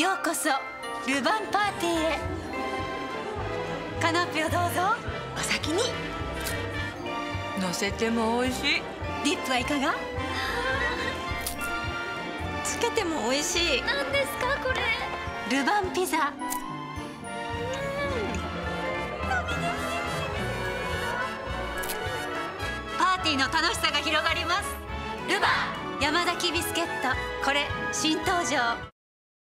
ようこそルヴァンパーティーへ。カナッペをどうぞ。お先に。乗せても美味しい。ディップはいかが？つけても美味しい。何ですかこれ？ルヴァンピザ。パーティーの楽しさが広がります。ルヴァン山崎ビスケット。これ新登場。